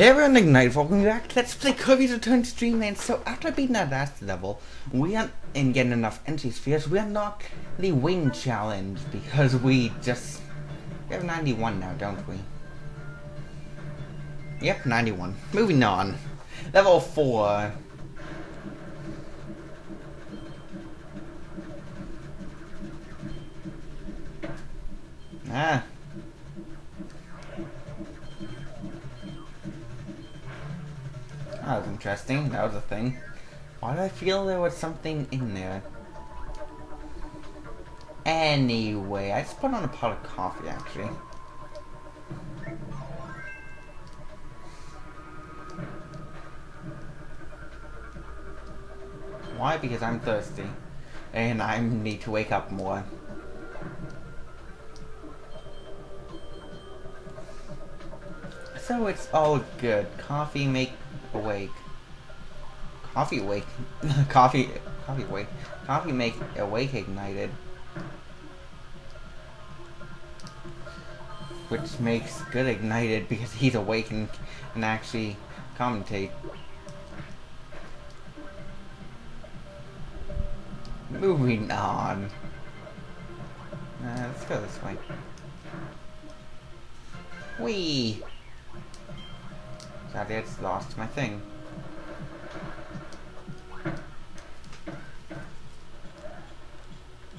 Hey everyone, Ignite, welcome back Let's Play Kirby's Return to Dreamland. So after beating that last level, we are and getting enough energy spheres, we unlock the wing challenge because we just we have 91 now, don't we? Yep, 91. Moving on. Level 4. Ah, That was interesting. That was a thing. Why did I feel there was something in there? Anyway, I just put on a pot of coffee, actually. Why? Because I'm thirsty. And I need to wake up more. So it's all good. Coffee make awake. Coffee awake. coffee. Coffee awake. Coffee make awake ignited. Which makes good ignited because he's awake and actually commentate. Moving on. Uh, let's go this way. Wee. Sadly, I just lost my thing.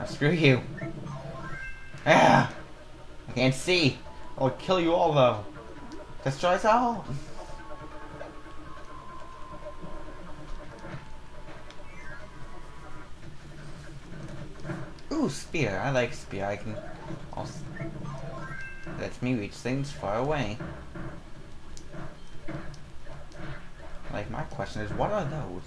Oh, screw you. Ah! I can't see. I'll kill you all, though. Destroy us all. Ooh, spear. I like spear. I can also... Lets me reach things far away. Like, my question is, what are those?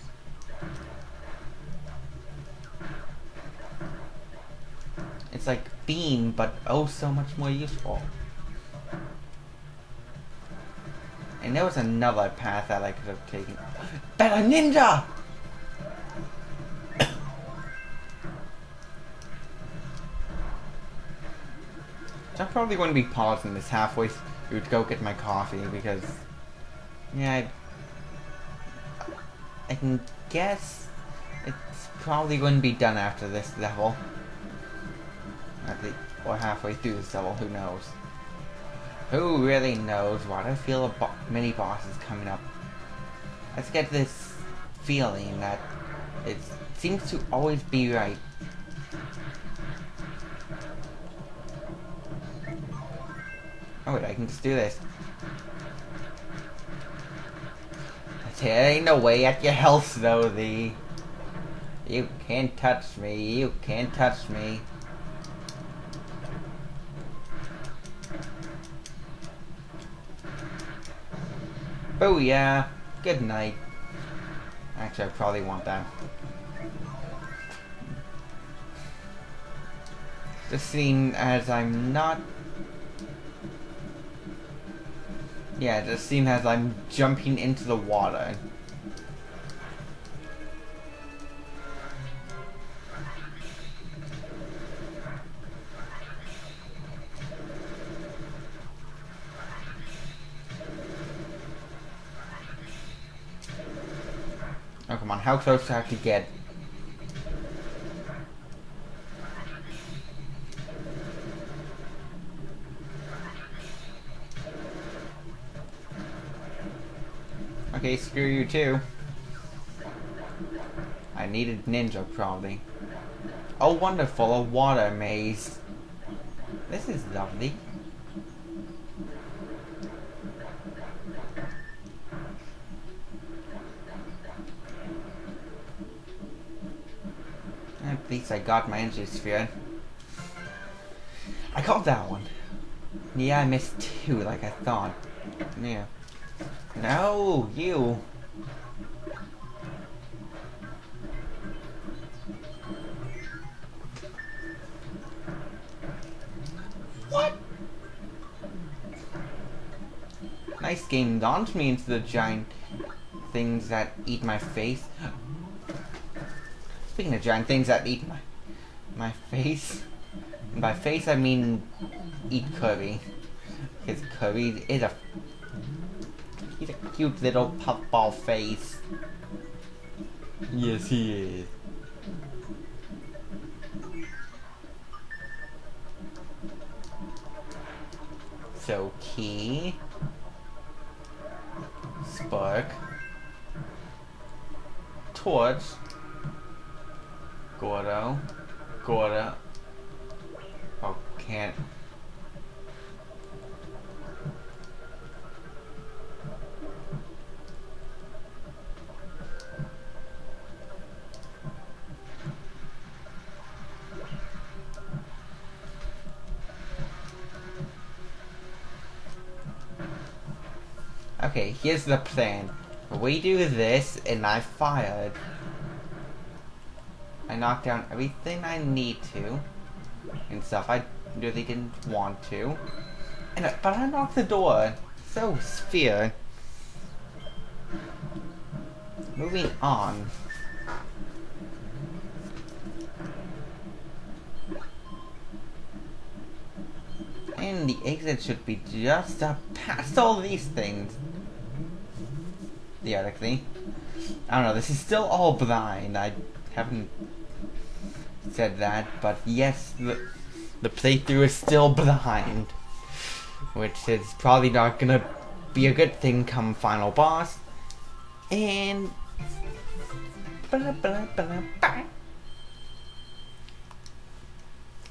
It's like beam, but oh so much more useful. And there was another path that I could have taken. Better ninja! I'm probably going to be pausing this halfway through to go get my coffee because, yeah, I I can guess it's probably going to be done after this level. Or halfway through this level, who knows. Who really knows what I feel a bo mini boss is coming up. Let's get this feeling that it seems to always be right. Oh wait, I can just do this. There away at your health though, the You can't touch me, you can't touch me. Yeah, good night. Actually, I probably want that. Just seeing as I'm not Yeah, the scene as I'm jumping into the water. Oh, come on. How close do I have to get? Okay, screw you too. I needed ninja probably. Oh wonderful, a water maze. This is lovely. At least I got my energy sphere. I got that one. Yeah, I missed two like I thought. Yeah. No, you. What? Nice game. Launch me into the giant things that eat my face. Speaking of giant things that eat my my face, and by face I mean eat Kirby. Because Kirby is a He's a cute little puffball face. Yes, he is. So, key. Spark. Torch. Gordo. Gordo. Oh, can't. Okay, here's the plan. We do this, and I fired. I knocked down everything I need to, and stuff I really didn't want to. And I, but I knocked the door. So sphere. Moving on. And the exit should be just up past all these things. Theoretically. I don't know, this is still all blind. I haven't said that, but yes, the, the playthrough is still blind. Which is probably not gonna be a good thing come final boss. And...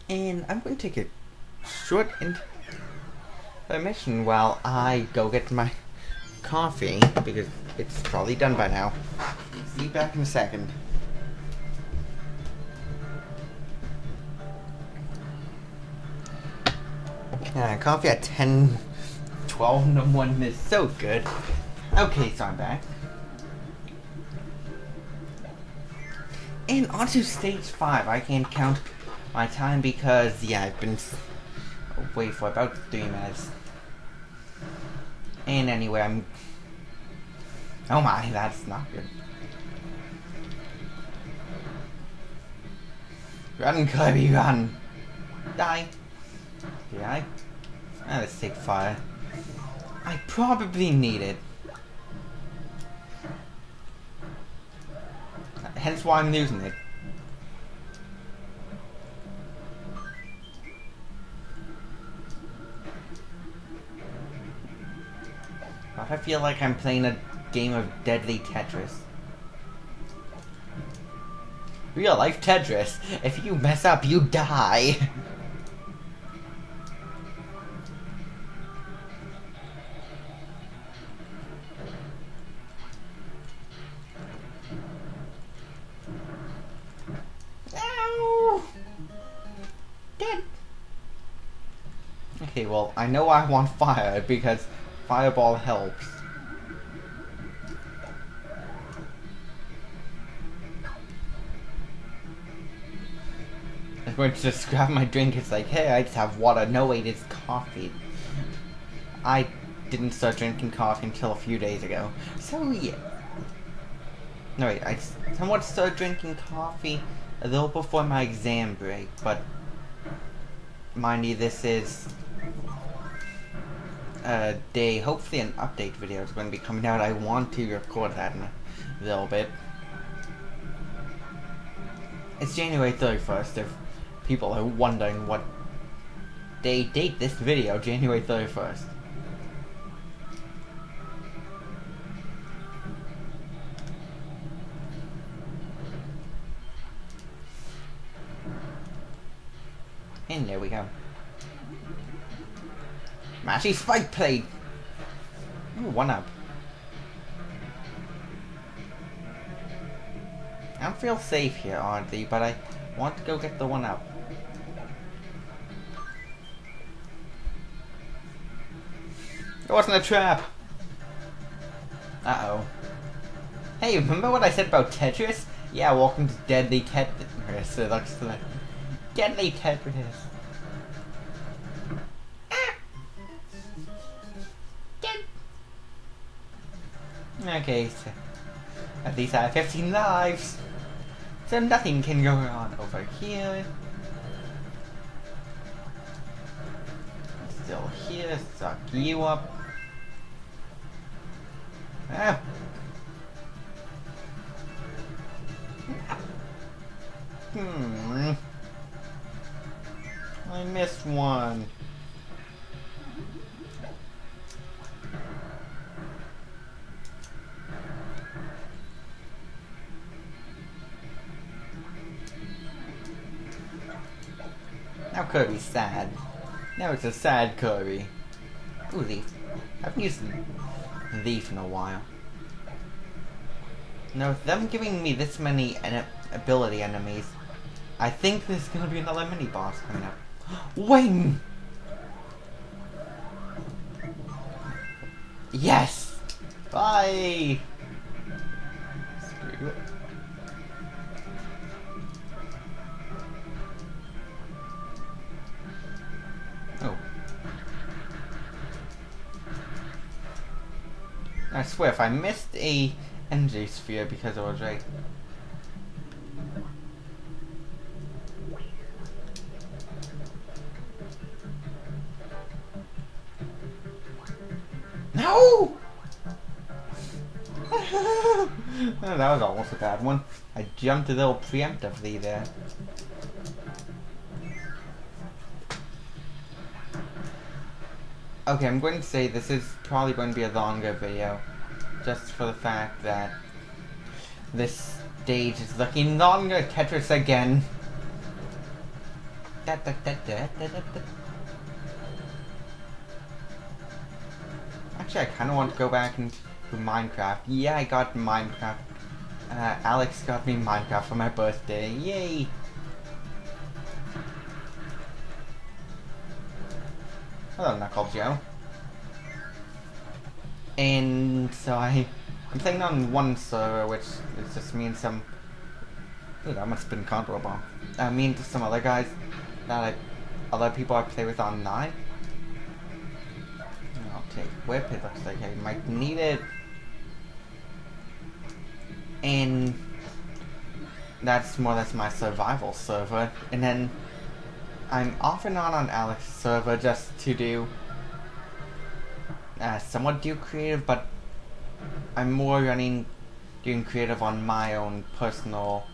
And I'm going to take a short intermission while I go get my coffee because it's probably done by now. Be back in a second. Yeah, coffee at 10, 12 no 1 is so good. Okay, so I'm back. And onto stage 5. I can't count my time because, yeah, I've been away for about 3 minutes. And anyway, I'm... Oh my, that's not good. Run, Kirby, run! Die! Did I? Ah, let's take fire. I probably need it. Hence why I'm losing it. I feel like I'm playing a game of deadly Tetris. Real life Tetris. If you mess up, you die. Okay, well, I know I want fire because fireball helps. To just grab my drink. It's like, hey, I just have water. No, wait, it's coffee. I didn't start drinking coffee until a few days ago. So, yeah. No, wait, I somewhat started drinking coffee a little before my exam break, but mind you, this is a day, hopefully an update video is going to be coming out. I want to record that in a little bit. It's January 31st, if people are wondering what day date this video, January 31st. And there we go. Mashy Spike Plate! Ooh, one up. I don't feel safe here, Auntie, but I want to go get the one up. Wasn't a trap! Uh-oh. Hey, remember what I said about Tetris? Yeah, welcome to Deadly Tetris. It looks like Deadly Tetris. Ah. Okay, so at least I have 15 lives. So nothing can go on over here. Still here, suck you up. Ah. Hmm. I missed one. Now Kirby's sad. Now it's a sad Kirby. Ooh, Leaf. I haven't used Leaf in a while. Now, with them giving me this many en ability enemies, I think there's gonna be another mini boss coming up. Wing! Yes! Bye! Screw it. If I missed a energy sphere because I was right. No! oh, that was almost a bad one. I jumped a little preemptively there. Okay, I'm going to say this is probably going to be a longer video. Just for the fact that this stage is looking longer. Tetris again. Da, da, da, Actually, I kind of want to go back into Minecraft. Yeah, I got Minecraft. Uh, Alex got me Minecraft for my birthday. Yay! Hello, Knuckle Joe. And so I, I'm playing on one server, which is just me and some. Ooh, that must have been comparable. Uh, me and some other guys that I, other people I play with online. I'll take whip. It looks like I might need it. And that's more or less my survival server. And then I'm off and on on Alex's server just to do uh, somewhat do creative, but I'm more running doing creative on my own personal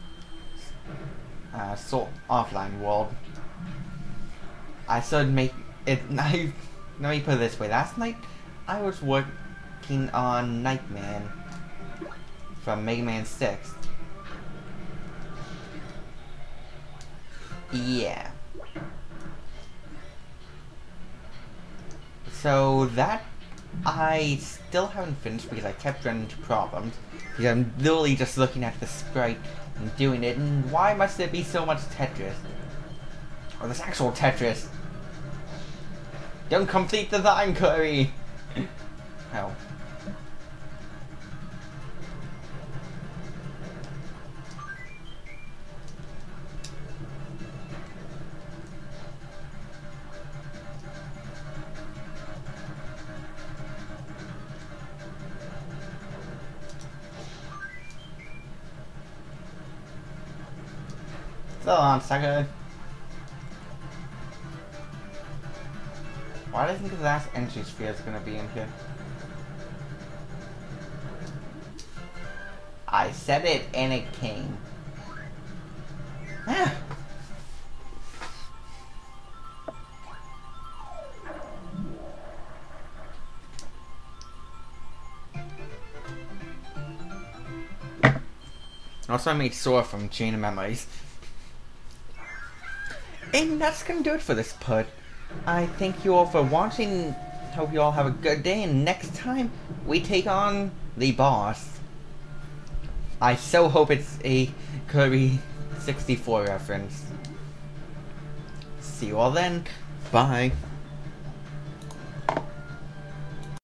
uh, sort offline world. I started make it. I let me put it this way. Last night I was working on Knight Man from Mega Man Six. Yeah. So that I still haven't finished because I kept running into problems. Because I'm literally just looking at the sprite and doing it, and why must there be so much Tetris? Or this actual Tetris. Don't complete the line, Kirby! oh. Hold on second. Why do I think the last energy sphere is gonna be in here? I said it and it came. Also, I made Sora from Chain of Memories. And that's gonna do it for this put. I thank you all for watching. Hope you all have a good day. And next time, we take on the boss. I so hope it's a Kirby 64 reference. See you all then. Bye.